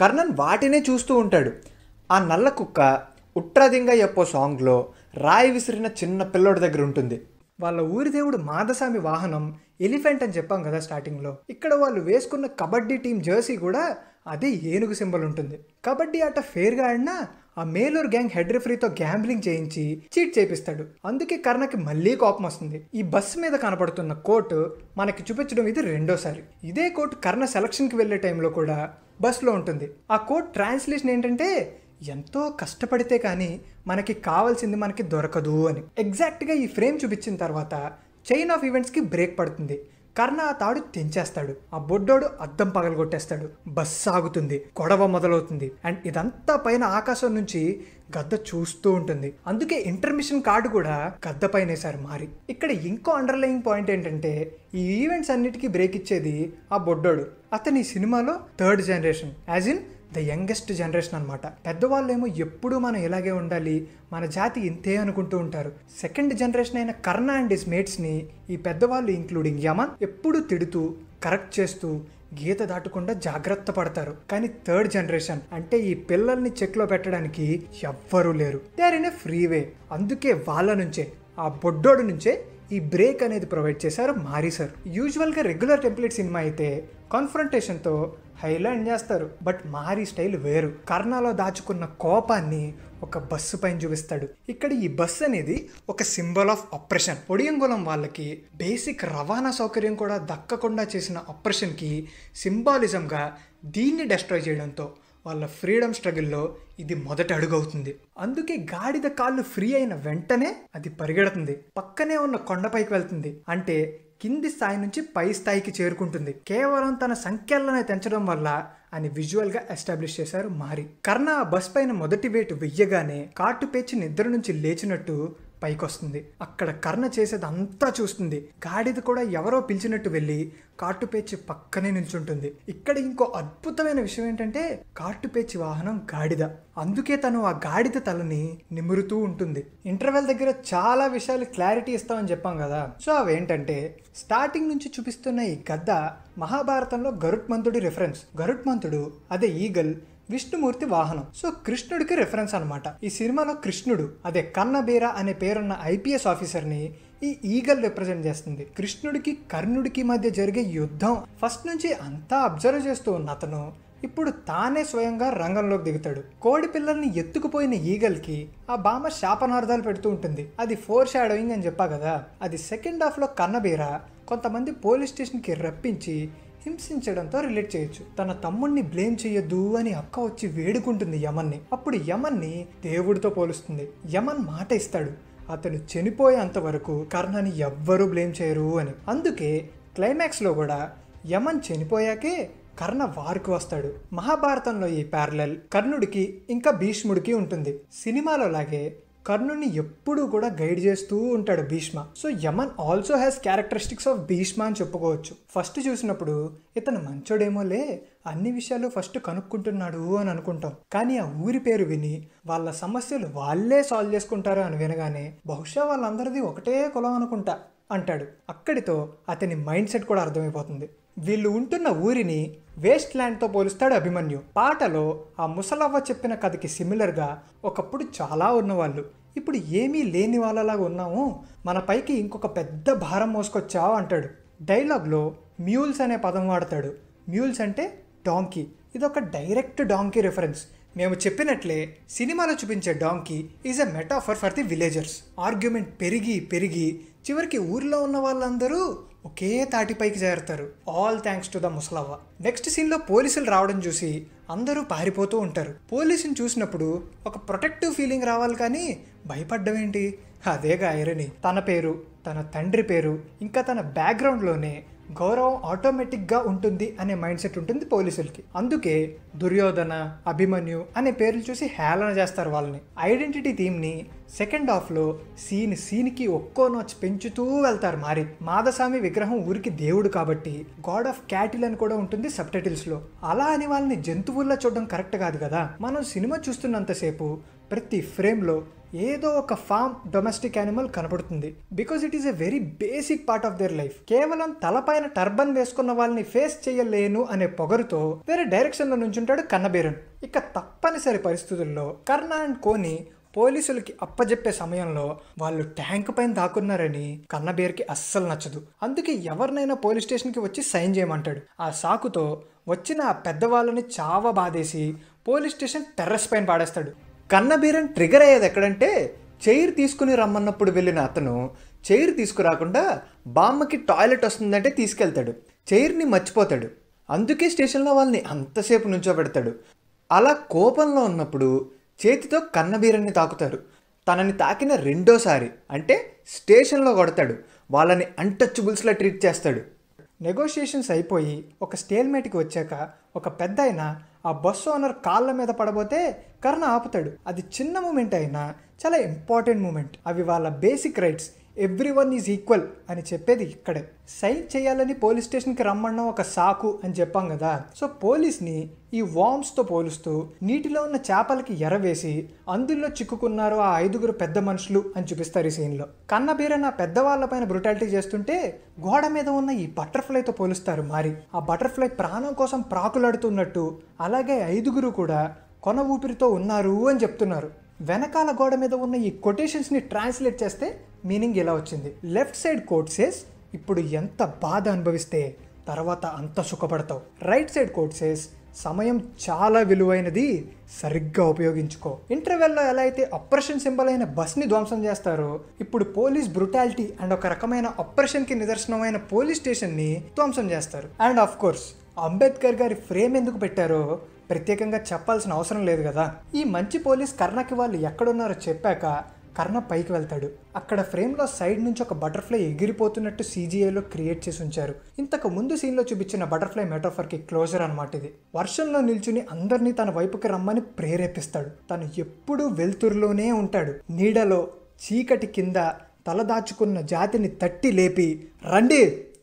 కర్ణన్ వాటినే చూస్తూ ఉంటాడు. ఆ నల్ల కుక్క ఉట్రాదింగ ఎప్పో సాంగ్లో రాయి విసిరిన చిన్న పిల్లోడి దగ్గర ఉంటుంది. వాళ్ళ ఊరి దేవుడు మాదసామి వాహనం ఎలిఫెంట్ అని చెప్పాం కదా స్టార్టింగ్లో. ఇక్కడ వాళ్ళు వేసుకున్న కబడ్డీ టీం జెర్సీ కూడా అదే ఏనుగు సింబల్ ఉంటుంది. కబడ్డీ ఆట ఫేర్గా ఆడినా ఆ మేలూరు గ్యాంగ్ హెడ్ రిఫరీతో గ్యాంబ్లింగ్ చేయించి చీట్ చేపిస్తాడు. అందుకే కర్ణకి మళ్ళీ కోపం వస్తుంది. ఈ బస్సు మీద కనపడుతున్న కోట్ మనకి చూపించడం ఇది రెండోసారి. ఇదే కోట్ కర్ణ సెలక్షన్కి వెళ్ళే టైంలో కూడా బస్సులో ఉంటుంది. ఆ కోట్ ట్రాన్స్లేషన్ ఏంటంటే ఎంతో కష్టపడితే కానీ మనకి కావాల్సింది మనకి దొరకదు అని. ఎగ్జాక్ట్గా ఈ ఫ్రేమ్ చూపించిన తర్వాత చైన్ ఆఫ్ ఈవెంట్స్కి బ్రేక్ పడుతుంది. కర్ణ ఆ తాడు తెంచేస్తాడు. ఆ బొడ్డోడు అద్దం పగలగొట్టేస్తాడు. బస్ సాగుతుంది గొడవ మొదలవుతుంది. అండ్ ఇదంతా పైన ఆకాశం నుంచి గద్ద చూస్తూ ఉంటుంది. అందుకే ఇంటర్మిషన్ కార్డు కూడా గద్ద పైన వేశారు మారి. ఇక్కడ ఇంకో అండర్లయింగ్ పాయింట్ ఏంటంటే ఈ ఈవెంట్స్ అన్నిటికీ బ్రేక్ ఇచ్చేది ఆ బొడ్డోడు. అతని ఈ సినిమాలో third generation as in the youngest generation అనమాట పెద్దవాళ్ళేమో ఎప్పుడూ మనం ఇలాగే ఉండాలి మన జాతి ఇంతే అనుకుంటూ ఉంటారు. సెకండ్ జనరేషన్ అయిన కర్ణ అండ్ హిస్ మేట్స్ని ఈ పెద్దవాళ్ళు ఇంక్లూడింగ్ యమన్ ఎప్పుడూ తిడుతూ కరెక్ట్ చేస్తూ గీత దాటకుండా జాగ్రత్త పడతారు. కానీ థర్డ్ జనరేషన్ అంటే ఈ పిల్లల్ని చెక్లో పెట్టడానికి ఎవ్వరూ లేరు. They are in a free way అందుకే వాళ్ళ నుంచే ఆ బొడ్డోడు నుంచే ఈ బ్రేక్ అనేది ప్రొవైడ్ చేశారు మారీ సార్. యూజువల్గా రెగ్యులర్ టెంప్లెట్ సినిమా అయితే కాన్ఫ్రంటేషన్తో హైలైట్ చేస్తారు? బట్ మారి స్టైల్ వేరు. కర్ణాలో దాచుకున్న కోపాన్ని ఒక బస్సు పైన చూపిస్తాడు. ఇక్కడ ఈ బస్సు అనేది ఒక సింబల్ ఆఫ్ ఆపరేషన్. ఒడియంగులం వాళ్ళకి బేసిక్ రవాణా సౌకర్యం కూడా దక్కకుండా చేసిన ఆపరేషన్కి సింబాలిజంగా దీన్ని డెస్ట్రాయ్ చేయడంతో వాళ్ళ ఫ్రీడమ్ స్ట్రగుల్లో ఇది మొదటి అడుగు అవుతుంది అందుకే గాడిద కాళ్ళు ఫ్రీ అయిన వెంటనే అది పరిగెడుతుంది. పక్కనే ఉన్న కొండపైకి వెళ్తుంది. అంటే కింది స్థాయి నుంచి పై స్థాయికి చేరుకుంటుంది. కేవలం తన సంఖ్యలనే తెంచడం వల్ల అని విజువల్గా ఎస్టాబ్లిష్ చేశారు మారి. కర్ణ ఆ బస్ పైన మొదటి వేటు వెయ్యగానే కాటు పేచి నిద్ర నుంచి లేచినట్టు పైకొస్తుంది. అక్కడ కర్ణ చేసేది అంతా చూస్తుంది. గాడిద కూడా ఎవరో పిలిచినట్టు వెళ్ళి కాటుపేచి పక్కనే నిల్చుంటుంది. ఇక్కడ ఇంకో అద్భుతమైన విషయం ఏంటంటే కాటుపేచి వాహనం గాడిద. అందుకే తను ఆ గాడిద తలని నిమురుతూ ఉంటుంది. ఇంటర్వెల్ దగ్గర చాలా విషయాలు క్లారిటీ ఇస్తామని చెప్పాం కదా. సో అవేంటంటే స్టార్టింగ్ నుంచి చూపిస్తున్న ఈ గద్ద మహాభారతంలో గరుత్మంతుడి రిఫరెన్స్ గరుత్మంతుడు అదే ఈగల్ విష్ణుమూర్తి వాహనం. సో కృష్ణుడికి రెఫరెన్స్ అనమాట ఈ సినిమాలో కృష్ణుడు అదే కన్నబీర అనే పేరున్న ఐపీఎస్ ఆఫీసర్ని ఈ ఈగల్ రిప్రజెంట్ చేస్తుంది. కృష్ణుడికి కర్ణుడికి మధ్య జరిగే యుద్ధం ఫస్ట్ నుంచి అంతా అబ్జర్వ్ చేస్తూ ఉన్న అతను ఇప్పుడు తానే స్వయంగా రంగంలోకి దిగుతాడు. కోడి పిల్లల్ని ఎత్తుకుపోయిన ఈగల్కి ఆ బామ్మ శాపనార్థాలు పెడుతూ ఉంటుంది. అది ఫోర్ షాడోయింగ్ అని చెప్పా కదా. అది సెకండ్ హాఫ్లో కన్నబీర కొంతమంది పోలీస్ స్టేషన్కి రప్పించి హింసించడంతో రిలేట్ చేయొచ్చు. తన తమ్ముణ్ణి బ్లేమ్ చేయొద్దు అని అక్క వచ్చి వేడుకుంటుంది యమన్ని. అప్పుడు యమన్ని దేవుడితో పోలుస్తుంది. యమన్ మాట ఇస్తాడు. అతను చనిపోయేంత వరకు కర్ణని ఎవ్వరూ బ్లేమ్ చేయరు అని. అందుకే క్లైమాక్స్లో కూడా యమన్ చనిపోయాకే కర్ణ వారికి వస్తాడు. మహాభారతంలో ఈ ప్యారలల్ కర్ణుడికి ఇంకా భీష్ముడికి ఉంటుంది. సినిమాలో లాగే కర్ణుని ఎప్పుడూ కూడా గైడ్ చేస్తూ ఉంటాడు Bhishma. So Yaman also has characteristics of Bhishma అని చెప్పుకోవచ్చు. ఫస్ట్ చూసినప్పుడు ఇతను మంచోడేమోలే అన్ని విషయాలు ఫస్ట్ కనుక్కుంటున్నాడు అని అనుకుంటాం. కానీ ఆ ఊరి పేరు విని వాళ్ళ సమస్యలు వాళ్ళే సాల్వ్ చేసుకుంటారు అని వినగానే బహుశా వాళ్ళందరిది ఒకటే కులం అనుకుంటా అంటాడు. అక్కడితో అతని మైండ్ సెట్ కూడా అర్థమైపోతుంది. వీళ్ళు ఉంటున్న ఊరిని వేస్ట్ ల్యాండ్తో పోలుస్తాడు అభిమన్యు. పాటలో ఆ ముసలవ్వ చెప్పిన కథకి సిమిలర్గా ఒకప్పుడు చాలా ఉన్నవాళ్ళు. ఇప్పుడు ఏమీ లేని వాళ్ళలాగా ఉన్నాము మన పైకి ఇంకొక పెద్ద భారం మోసుకొచ్చావు అంటాడు. డైలాగ్లో మ్యూల్స్ అనే పదం వాడతాడు. మ్యూల్స్ అంటే డాంకీ. ఇదొక డైరెక్ట్ డాంకీ రిఫరెన్స్. మేము చెప్పినట్లే సినిమాలో చూపించే donkey is a metaphor for the villagers argument పెరిగి పెరిగి చివరికి ఊర్లో ఉన్న వాళ్ళందరూ ఒకే తాటిపైకి చేరుతారు ఆల్ థ్యాంక్స్ టు ద ముసలవ్వ నెక్స్ట్ సీన్లో పోలీసులు రావడం చూసి అందరూ పారిపోతూ ఉంటారు. పోలీసుని చూసినప్పుడు ఒక ప్రొటెక్టివ్ ఫీలింగ్ రావాలి కానీ భయపడ్డం ఏంటి? అదేగా ఐరని తన పేరు తన తండ్రి పేరు ఇంకా తన బ్యాక్గ్రౌండ్లోనే గౌరవం ఆటోమేటిక్గా ఉంటుంది అనే మైండ్ సెట్ ఉంటుంది పోలీసులకి. అందుకే దుర్యోధన అభిమన్యు అనే పేర్లు చూసి హేళన చేస్తారు వాళ్ళని. ఐడెంటిటీ థీమ్ని సెకండ్ హాఫ్లో సీన్ సీన్కి ఒక్కో నోచ్ పెంచుతూ వెళ్తారు మారి. మాదస్వామి విగ్రహం ఊరికి దేవుడు కాబట్టి గాడ్ ఆఫ్ క్యాటిల్ అని కూడా ఉంటుంది సబ్ టైటిల్స్లో అలా అని వాళ్ళని జంతువుల్లో చూడడం కరెక్ట్ కాదు కదా. మనం సినిమా చూస్తున్నంతసేపు ప్రతి ఫ్రేమ్లో ఏదో ఒక ఫామ్ డొమెస్టిక్ యానిమల్ కనబడుతుంది. Because it is a very basic part of their life. కేవలం తలపైన టర్బన్ వేసుకున్న వాళ్ళని ఫేస్ చేయలేను అనే పొగరుతో వేరే డైరెక్షన్లో నుంచుంటాడు కన్నబీరన్. ఇక తప్పనిసరి పరిస్థితుల్లో కర్ణ అండ్ కోని పోలీసులకి అప్పజెప్పే సమయంలో వాళ్ళు ట్యాంక్ పైన దాక్కున్నారని కన్నబేర్కి అస్సలు నచ్చదు. అందుకే ఎవరినైనా పోలీస్ స్టేషన్కి వచ్చి సైన్ చేయమంటాడు. ఆ సాకుతో వచ్చిన ఆ పెద్దవాళ్ళని చావ బాధేసి పోలీస్ స్టేషన్ టెర్రస్ పైన పాడేస్తాడు. కన్నబీరన్ ట్రిగర్ అయ్యేది ఎక్కడంటే చైర్ తీసుకుని రమ్మన్నప్పుడు వెళ్ళిన అతను చైర్ తీసుకురాకుండా బామ్మకి టాయిలెట్ వస్తుందంటే తీసుకెళ్తాడు. చైర్ని మర్చిపోతాడు. అందుకే స్టేషన్లో వాళ్ళని అంతసేపు నుంచోబెడతాడు. అలా కోపంలో ఉన్నప్పుడు చేతితో కన్నబీరన్ని తాకుతారు. తనని తాకిన రెండోసారి అంటే స్టేషన్లో కొడతాడు. వాళ్ళని అన్టచబుల్స్లా ట్రీట్ చేస్తాడు. నెగోషియేషన్స్ అయిపోయి ఒక స్టేల్మేట్కి వచ్చాక ఒక పెద్ద అయినా ఆ బస్సు ఓనర్ కాళ్ళ మీద పడబోతే కర్ణ ఆపుతాడు. అది చిన్న మూమెంట్ అయినా చాలా ఇంపార్టెంట్ మూమెంట్. అవి వాళ్ళ basic rights. Every one is equal అని చెప్పేది ఇక్కడే. సైన్ చేయాలని పోలీస్ స్టేషన్కి రమ్మన్న ఒక సాకు అని చెప్పాం కదా. సో పోలీస్ని ఈ వామ్స్తో పోలుస్తూ నీటిలో ఉన్న చేపలకి ఎరవేసి అందులో చిక్కుకున్నారు ఆ ఐదుగురు పెద్ద మనుషులు అని చూపిస్తారు ఈ సీన్లో కన్నబీరన్ ఆ పెద్దవాళ్ళపైన బ్రుటాలిటీ చేస్తుంటే గోడ మీద ఉన్న ఈ బటర్ఫ్లైతో పోలుస్తారు మరి. ఆ బటర్ఫ్లై ప్రాణం కోసం ప్రాకులాడుతున్నట్టు అలాగే ఐదుగురు కూడా కొన ఊపిరితో ఉన్నారు అని చెప్తున్నారు. వెనకాల గోడ మీద ఉన్న ఈ కొటేషన్స్ని ట్రాన్స్లేట్ చేస్తే మీనింగ్ ఇలా వచ్చింది. లెఫ్ట్ సైడ్ కోట్ సేస్ ఇప్పుడు ఎంత బాధ అనుభవిస్తే తర్వాత అంత సుఖపడతావు. రైట్ సైడ్ కోట్ సేస్ సమయం చాలా విలువైనది సరిగ్గా ఉపయోగించుకో. ఇంటర్వెల్లో ఎలా అయితే ఆపరేషన్ సింబల్ అయిన బస్ని ధ్వంసం చేస్తారో ఇప్పుడు పోలీస్ బ్రుటాలిటీ అండ్ ఒక రకమైన ఆపరేషన్కి నిదర్శనమైన పోలీస్ స్టేషన్ని ధ్వంసం చేస్తారు. అండ్ ఆఫ్ కోర్స్ అంబేద్కర్ గారి ఫ్రేమ్ ఎందుకు పెట్టారో ప్రత్యేకంగా చెప్పాల్సిన అవసరం లేదు కదా. ఈ మంచి పోలీస్ కర్ణకి వాళ్ళు ఎక్కడున్నారో చెప్పాక కర్ణ పైకి వెళ్తాడు. అక్కడ ఫ్రేమ్లో సైడ్ నుంచి ఒక బటర్ఫ్లై ఎగిరిపోతున్నట్టు సీజీఐలో క్రియేట్ చేసి ఉంచారు. ఇంతకు ముందు సీన్లో చూపించిన బటర్ఫ్లై మెటాఫర్కి క్లోజర్ అనమాట ఇది. వర్షంలో నిల్చుని అందరినీ తన వైపుకి రమ్మని ప్రేరేపిస్తాడు. తను ఎప్పుడూ వెలుతురులోనే ఉంటాడు. నీడలో చీకటి కింద తలదాచుకున్న జాతిని తట్టి లేపి రండి!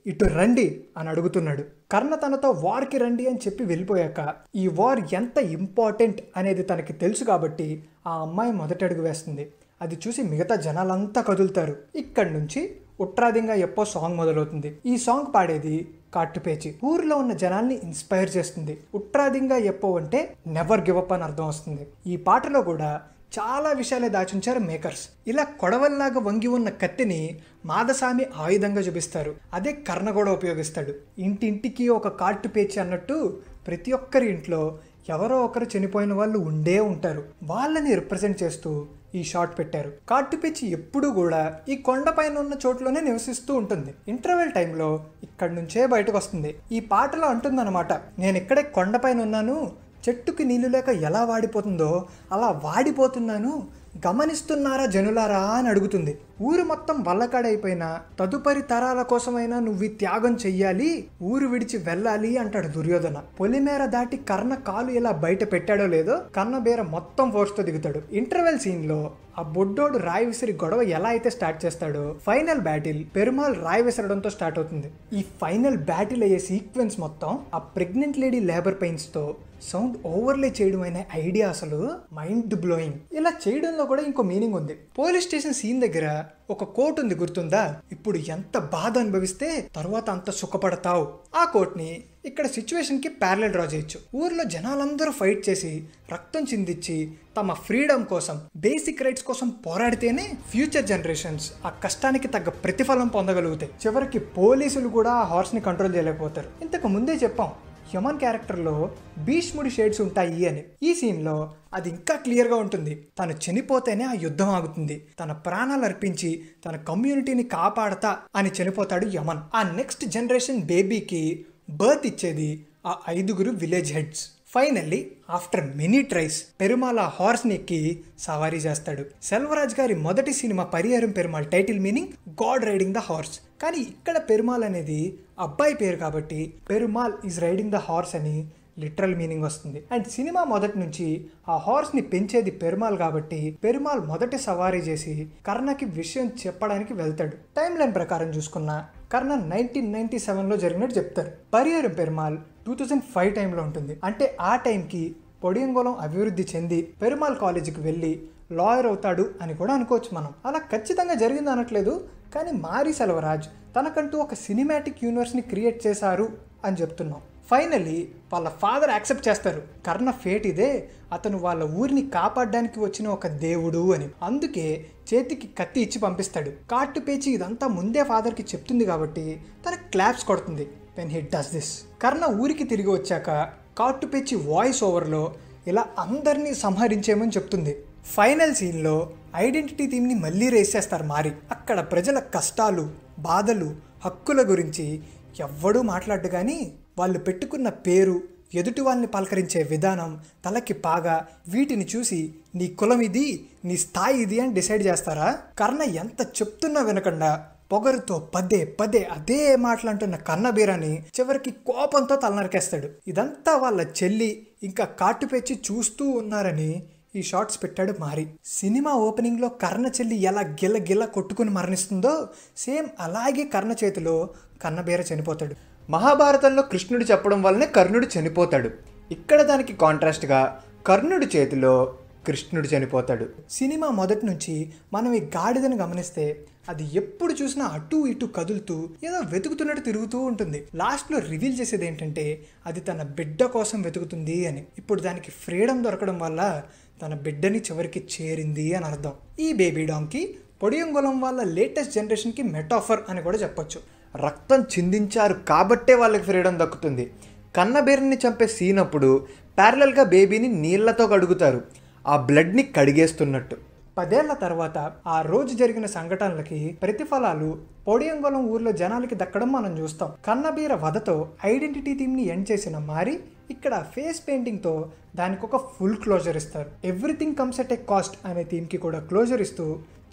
ఇటు రండి అని అడుగుతున్నాడు. కర్ణ తనతో వార్కి రండి అని చెప్పి వెళ్ళిపోయాక ఈ వార్ ఎంత ఇంపార్టెంట్ అనేది తనకి తెలుసు కాబట్టి ఆ అమ్మాయి మొదటడుగు వేస్తుంది. అది చూసి మిగతా జనాలంతా కదులుతారు. ఇక్కడి నుంచి ఉట్రాదింగా ఎప్పో సాంగ్ మొదలవుతుంది. ఈ సాంగ్ పాడేది కాట్టుపేచి. ఊరిలో ఉన్న జనాల్ని ఇన్స్పైర్ చేస్తుంది. ఉట్రాదింగా ఎప్పో అంటే నెవర్ గివ్ అప్ అని అర్థం వస్తుంది. ఈ పాటలో కూడా చాలా విషయాలే దాచుంచారు మేకర్స్ ఇలా కొడవల్లాగా వంగి ఉన్న కత్తిని మాదసామి ఆయుధంగా చూపిస్తారు. అదే కర్ణ కూడా ఉపయోగిస్తాడు. ఇంటింటికి ఒక కాటు పేచి అన్నట్టు ప్రతి ఒక్కరి ఇంట్లో ఎవరో ఒకరు చనిపోయిన వాళ్ళు ఉండే ఉంటారు. వాళ్ళని రిప్రజెంట్ చేస్తూ ఈ షాట్ పెట్టారు. కాట్టుపిచ్చి ఎప్పుడూ కూడా ఈ కొండపైన ఉన్న చోట్లోనే నివసిస్తూ ఉంటుంది. ఇంటర్వెల్ టైంలో ఇక్కడి నుంచే బయటకు వస్తుంది. ఈ పాటలో అంటుందన్నమాట నేను ఇక్కడే కొండపైన ఉన్నాను చెట్టుకి నీళ్ళు లేక ఎలా వాడిపోతుందో అలా వాడిపోతున్నాను. గమనిస్తున్నారా జనులారా అని అడుగుతుంది. ఊరు మొత్తం వల్లకాడైపోయినా తదుపరి తరాల కోసమైనా నువ్వు త్యాగం చెయ్యాలి ఊరు విడిచి వెళ్ళాలి అంటాడు దుర్యోధన. పొలిమేర దాటి కర్ణ కాలు ఇలా బయట పెట్టాడో లేదో కన్నబేర మొత్తం ఫోర్స్తో దిగుతాడు. ఇంటర్వెల్ సీన్లో ఆ బొడ్డోడు రాయి విసిరి గొడవ ఎలా అయితే స్టార్ట్ చేస్తాడో ఫైనల్ బ్యాటిల్ పెరుమాల్ రాయి విసరడంతో స్టార్ట్ అవుతుంది. ఈ ఫైనల్ బ్యాటిల్ అయ్యే సీక్వెన్స్ మొత్తం ఆ ప్రెగ్నెంట్ లేడీ లేబర్ పెయిన్స్తో సౌండ్ ఓవర్లే చేయడం అనే ఐడియా అసలు మైండ్ బ్లోయింగ్ ఇలా చేయడంలో కూడా ఇంకో మీనింగ్ ఉంది. పోలీస్ స్టేషన్ సీన్ దగ్గర ఒక కోట్ ఉంది గుర్తుందా? ఇప్పుడు ఎంత బాధ అనుభవిస్తే తర్వాత అంత సుఖపడతావు. ఆ కోట్ని ఇక్కడ సిచ్యువేషన్కి ప్యారలల్ డ్రా చేయొచ్చు. ఊర్లో జనాలందరూ ఫైట్ చేసి రక్తం చిందించి తమ ఫ్రీడమ్ కోసం బేసిక్ రైట్స్ కోసం పోరాడితేనే ఫ్యూచర్ జనరేషన్స్ ఆ కష్టానికి తగ్గ ప్రతిఫలం పొందగలుగుతాయి. చివరికి పోలీసులు కూడా ఆ హార్స్ని కంట్రోల్ చేయలేకపోతారు. ఇంతకు ముందే చెప్పాం హ్యూమన్ క్యారెక్టర్లో భీష్ముడి షేడ్స్ ఉంటాయి అని. ఈ సీన్లో అది ఇంకా క్లియర్గా ఉంటుంది. తను చనిపోతేనే ఆ యుద్ధం ఆగుతుంది. తన ప్రాణాలు అర్పించి తన కమ్యూనిటీని కాపాడతా అని చనిపోతాడు యమన్. ఆ నెక్స్ట్ జనరేషన్ బేబీకి బర్త్ ఇచ్చేది ఆ ఐదుగురు village heads. Finally after many tries Perumal ఆ హార్స్ని ఎక్కి సవారీ చేస్తాడు. సెల్వరాజ్ గారి మొదటి cinema Pariyerum Perumal title meaning god riding the horse. కానీ ఇక్కడ పెరుమాల్ అనేది అబ్బాయి పేరు కాబట్టి Perumal is riding the horse అని లిటరల్ మీనింగ్ వస్తుంది. అండ్ సినిమా మొదటి నుంచి ఆ హార్స్ని పెంచేది పెరుమాల్ కాబట్టి పెరుమాల్ మొదటి సవారీ చేసి కర్ణకి విషయం చెప్పడానికి వెళ్తాడు. టైం లైన్ ప్రకారం చూసుకున్న కర్ణ నైన్టీన్ నైన్టీ సెవెన్లో జరిగినట్టు చెప్తారు. పరిహారం పెరుమాల్ టూ థౌజండ్ ఫైవ్ టైంలో ఉంటుంది. అంటే ఆ టైంకి పొడియంగోళం అభివృద్ధి చెంది పెరుమాల్ కాలేజీకి వెళ్ళి లాయర్ అవుతాడు అని కూడా అనుకోవచ్చు మనం. అలా ఖచ్చితంగా జరిగింది అనట్లేదు. కానీ మారి సెలవరాజ్ తనకంటూ ఒక సినిమాటిక్ యూనివర్స్ని క్రియేట్ చేశారు అని చెప్తున్నాం. ఫైనలీ వాళ్ళ ఫాదర్ యాక్సెప్ట్ చేస్తారు. కర్ణ ఫేట్ ఇదే. అతను వాళ్ళ ఊరిని కాపాడడానికి వచ్చిన ఒక దేవుడు అని. అందుకే చేతికి కత్తి ఇచ్చి పంపిస్తాడు. కాట్టు పేచి ఇదంతా ముందే ఫాదర్కి చెప్తుంది కాబట్టి తన క్లాప్స్ కొడుతుంది. When he does this Karna ఊరికి తిరిగి వచ్చాక కాట్టు పేచి వాయిస్ ఓవర్లో ఇలా అందరినీ సంహరించేమని చెప్తుంది. ఫైనల్ సీన్లో ఐడెంటిటీ థీమ్ని మళ్ళీ రేస్ చేస్తారు మారి. అక్కడ ప్రజల కష్టాలు బాధలు హక్కుల గురించి ఎవ్వడూ మాట్లాడు కానీ వాళ్ళు పెట్టుకున్న పేరు ఎదుటి వాళ్ళని పలకరించే విధానం తలకి పాగా వీటిని చూసి నీ కులం ఇది నీ స్థాయి ఇది అని డిసైడ్ చేస్తారా? కర్ణ ఎంత చెప్తున్నా వినకుండా పొగరుతో పదే పదే అదే మాటలంటున్న కన్నబీరాని చివరికి కోపంతో తలనరికేస్తాడు. ఇదంతా వాళ్ళ చెల్లి ఇంకా కాటుపెచ్చి చూస్తూ ఉన్నారని ఈ షార్ట్స్ పెట్టాడు మారి. సినిమా ఓపెనింగ్లో కర్ణ చెల్లి ఎలా గిల్ల గిల్ల కొట్టుకుని మరణిస్తుందో సేమ్ అలాగే కర్ణ చేతిలో కన్నబేర చనిపోతాడు. మహాభారతంలో కృష్ణుడు చెప్పడం వల్లనే కర్ణుడు చనిపోతాడు. ఇక్కడ దానికి కాంట్రాస్ట్గా కర్ణుడి చేతిలో కృష్ణుడు చనిపోతాడు. సినిమా మొదటి నుంచి మనం ఈ గాడిదను గమనిస్తే అది ఎప్పుడు చూసినా అటు ఇటు కదులుతూ ఏదో వెతుకుతున్నట్టు తిరుగుతూ ఉంటుంది. లాస్ట్లో రివీల్ చేసేది ఏంటంటే అది తన బిడ్డ కోసం వెతుకుతుంది అని. ఇప్పుడు దానికి ఫ్రీడమ్ దొరకడం వల్ల తన బిడ్డని చివరికి చేరింది అని అర్థం. ఈ బేబీ డాంకి పొడియంగులం వాళ్ళ లేటెస్ట్ జనరేషన్కి మెటాఫర్ అని కూడా చెప్పొచ్చు. రక్తం చిందించారు కాబట్టే వాళ్ళకి ఫ్రీడమ్ దక్కుతుంది. కన్నబేరుని చంపే సీన్ అప్పుడు ప్యారలల్గా బేబీని నీళ్ళతో కడుగుతారు. ఆ బ్లడ్ని కడిగేస్తున్నట్టు. పదేళ్ళ తర్వాత ఆ రోజు జరిగిన సంఘటనలకి ప్రతిఫలాలు పొడియంగొలం ఊర్లో జనాలకి దక్కడం మనం చూస్తాం. కన్నబీర వధతో ఐడెంటిటీ థీమ్ని ఎండ్ చేసిన మారి ఇక్కడ ఫేస్ పెయింటింగ్తో దానికి ఒక ఫుల్ క్లోజర్ ఇస్తారు. Everything comes at a cost అనే థీమ్కి కూడా క్లోజర్ ఇస్తూ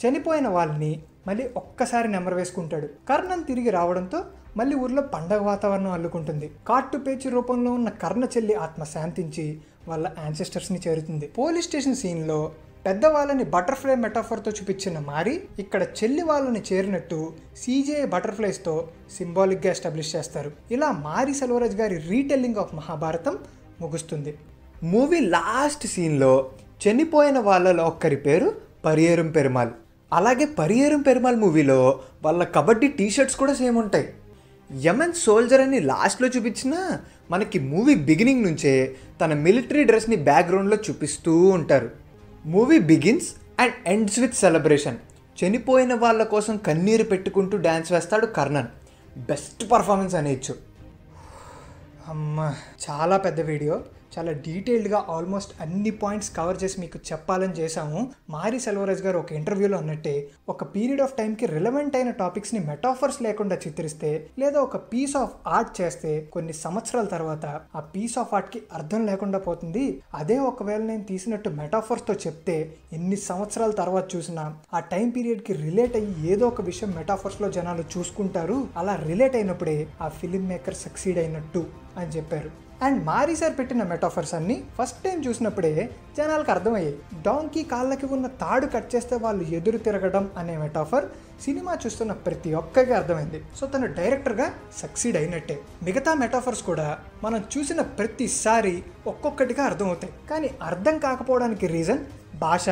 చనిపోయిన వాళ్ళని మళ్ళీ ఒక్కసారి నెంబర్ వేసుకుంటాడు. కర్ణన్ తిరిగి రావడంతో మళ్ళీ ఊర్లో పండగ వాతావరణం అల్లుకుంటుంది. కాట్టు పేచి రూపంలో ఉన్న కర్ణ చెల్లి ఆత్మ శాంతించి వాళ్ళ యాన్సెస్టర్స్ని చేరుతుంది. పోలీస్ స్టేషన్ సీన్లో పెద్దవాళ్ళని బటర్ఫ్లై మెటాఫర్తో చూపించిన మారి ఇక్కడ చెల్లి వాళ్ళని చేరినట్టు సీజే బటర్ఫ్లైస్తో సింబాలిక్గా ఎస్టాబ్లిష్ చేస్తారు. ఇలా మారి సెల్వరాజ్ గారి రీటెల్లింగ్ ఆఫ్ మహాభారతం ముగుస్తుంది. మూవీ లాస్ట్ సీన్లో చనిపోయిన వాళ్ళలో ఒక్కరి పేరు పరియేరం పెరుమాల్ అలాగే పరియేరం పెరుమాల్ మూవీలో వాళ్ళ కబడ్డీ టీషర్ట్స్ కూడా సేమ్ ఉంటాయి. యమన్ సోల్జర్ అని లాస్ట్లో చూపించినా మనకి మూవీ బిగినింగ్ నుంచే తన మిలిటరీ డ్రెస్ని బ్యాక్గ్రౌండ్లో చూపిస్తూ ఉంటారు. Movie begins and ends with celebration. చనిపోయిన వాళ్ళ కోసం కన్నీరు పెట్టుకుంటూ డ్యాన్స్ వేస్తాడు కర్ణన్. బెస్ట్ పర్ఫార్మెన్స్ అనేయచ్చు అమ్మ చాలా పెద్ద వీడియో. చాలా డీటెయిల్డ్గా ఆల్మోస్ట్ అన్ని పాయింట్స్ కవర్ చేసి మీకు చెప్పాలని చేశాము. మారి సెల్వరాజ్ గారు ఒక ఇంటర్వ్యూలో అన్నట్టే ఒక పీరియడ్ ఆఫ్ టైంకి రిలవెంట్ అయిన టాపిక్స్ని మెటాఫర్స్ లేకుండా చిత్రిస్తే లేదా ఒక పీస్ ఆఫ్ ఆర్ట్ చేస్తే కొన్ని సంవత్సరాల తర్వాత ఆ పీస్ ఆఫ్ ఆర్ట్కి అర్థం లేకుండా పోతుంది. అదే ఒకవేళ నేను తీసినట్టు మెటాఫర్స్తో చెప్తే ఎన్ని సంవత్సరాల తర్వాత చూసినా ఆ టైం పీరియడ్కి రిలేట్ అయ్యి ఏదో ఒక విషయం మెటాఫర్స్లో జనాలు చూసుకుంటారు. అలా రిలేట్ అయినప్పుడే ఆ ఫిలిం మేకర్ సక్సీడ్ అయినట్టు అని చెప్పారు. అండ్ మారీ సార్ పెట్టిన మెటాఫర్స్ అన్నీ ఫస్ట్ టైం చూసినప్పుడే జనాలకు అర్థమయ్యాయి. డాంకీ కాళ్ళకి ఉన్న తాడు కట్ చేస్తే వాళ్ళు ఎదురు తిరగడం అనే మెటాఫర్ సినిమా చూస్తున్న ప్రతి ఒక్కరికి అర్థమైంది. సో తను డైరెక్టర్గా సక్సీడ్ అయినట్టే. మిగతా మెటాఫర్స్ కూడా మనం చూసిన ప్రతిసారి ఒక్కొక్కటిగా అర్థమవుతాయి. కానీ అర్థం కాకపోవడానికి రీజన్ భాష.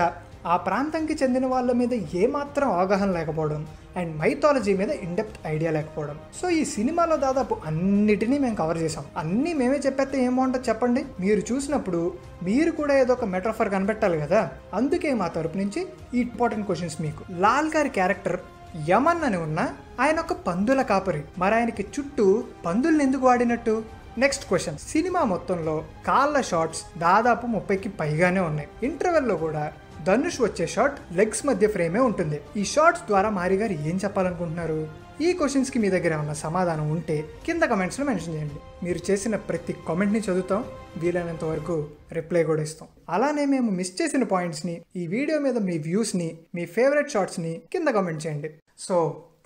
ఆ ప్రాంతంకి చెందిన వాళ్ళ మీద ఏమాత్రం అవగాహన లేకపోవడం అండ్ మైథాలజీ మీద ఇన్డెప్త్ ఐడియా లేకపోవడం. సో ఈ సినిమాలో దాదాపు అన్నిటినీ మేము కవర్ చేసాం అన్నీ మేమే చెప్పేస్తే ఏం చెప్పండి? మీరు చూసినప్పుడు మీరు కూడా ఏదో ఒక మెటాఫర్ కనిపెట్టాలి కదా? అందుకే మా తరపు నుంచి ఈ ఇంపార్టెంట్ క్వశ్చన్స్ మీకు. లాల్ గారి క్యారెక్టర్ యమన్ అని ఉన్న ఆయన ఒక పందుల కాపరి. మరి ఆయనకి చుట్టూ పందుల్ని ఎందుకు వాడినట్టు? నెక్స్ట్ క్వశ్చన్ సినిమా మొత్తంలో కాళ్ళ షార్ట్స్ దాదాపు ముప్పైకి పైగానే ఉన్నాయి. ఇంటర్వెల్లో కూడా ధనుష్ వచ్చే షాట్ లెగ్స్ మధ్య ఫ్రేమే ఉంటుంది. ఈ షార్ట్స్ ద్వారా మారి గారు ఏం చెప్పాలనుకుంటున్నారు? ఈ క్వశ్చన్స్కి మీ దగ్గర ఏమన్నా సమాధానం ఉంటే కింద కమెంట్స్లో మెన్షన్ చేయండి. మీరు చేసిన ప్రతి కామెంట్ని చదువుతాం. వీలైనంత వరకు రిప్లై కూడా ఇస్తాం. అలానే మేము మిస్ చేసిన పాయింట్స్ని ఈ వీడియో మీద మీ వ్యూస్ని మీ ఫేవరెట్ షార్ట్స్ని కింద కమెంట్ చేయండి. So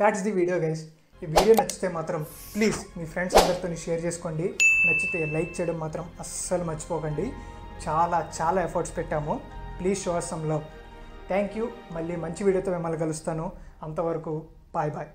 that's the video guys ఈ వీడియో నచ్చితే మాత్రం ప్లీజ్ మీ ఫ్రెండ్స్ అందరితో షేర్ చేసుకోండి. నచ్చితే లైక్ చేయడం మాత్రం అస్సలు మర్చిపోకండి. చాలా చాలా ఎఫర్ట్స్ పెట్టాము. Please show some love. Thank you. మళ్ళీ మంచి వీడియోతో మిమ్మల్ని కలుస్తాను. అంతవరకు బాయ్ బాయ్.